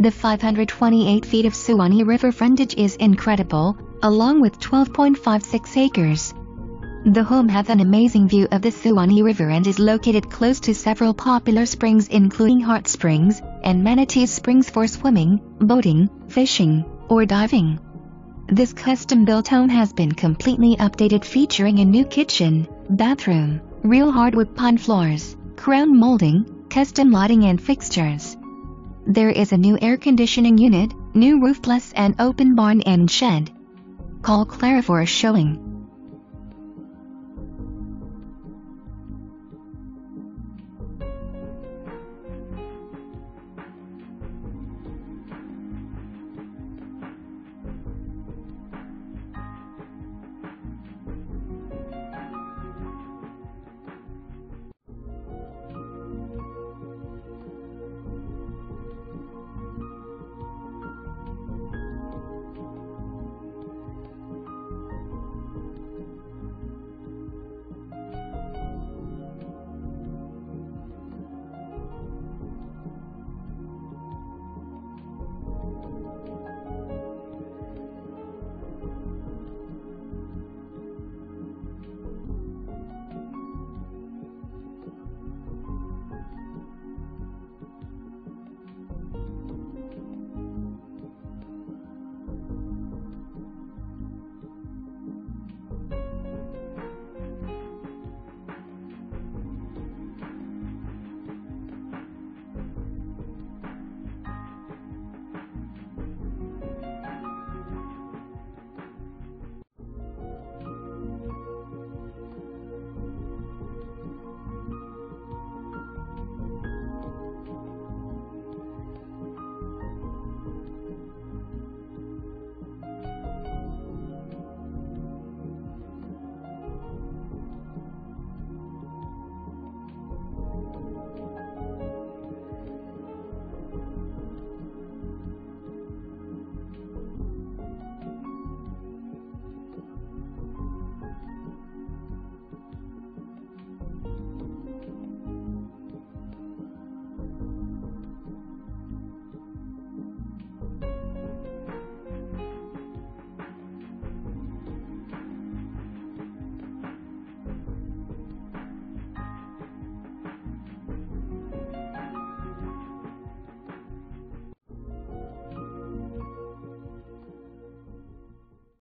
The 528 feet of Suwannee River frontage is incredible, along with 12.56 acres. The home has an amazing view of the Suwannee River and is located close to several popular springs including Hart Springs and Manatee Springs for swimming, boating, fishing, or diving. This custom-built home has been completely updated featuring a new kitchen, bathroom, real hardwood pine floors, crown molding, custom lighting and fixtures. There is a new air conditioning unit, new roof plus an open barn and shed. Call Clara for a showing.